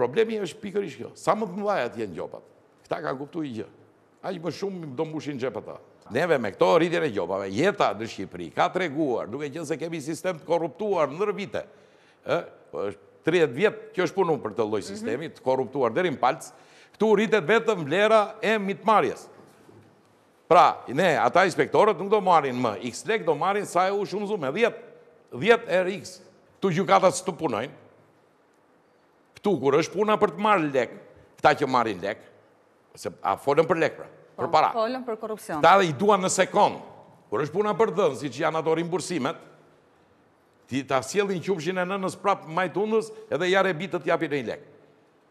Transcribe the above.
Problemi është pikërisht kjo. Sa më të mëdhaja të jenë gjobat, këta kanë kuptu një gjë. Aq më shumë do mbushin xhepët ata. Neve me këto rritjen e gjobave, jeta në Shqipëri ka treguar, duke qenë se kemi sistem të korruptuar ndër vite, ë, 30 vjet që është punu për këtë lloj sistemi, të korruptuar deri në palc, këtu rritet vetëm vlera e mitmarrjes. Pra, ne, ata inspektorët nuk do marrin më X lek, do marrin sa e u shumëzu me 10, 10 herë X. Këtu gjykatat s'të punojnë. Këtu kur është puna për të marrë lek, këta që marrin lek, se a folën për lek pra, për po, para. Folën për korrupsion. Këta i duan në sekond. Kur është puna për dhënë, siç janë ato rimbursimet, ty ta sjellin qumshtin e nënës prap majë të hundës edhe jarabi të të japin ndonjë lek.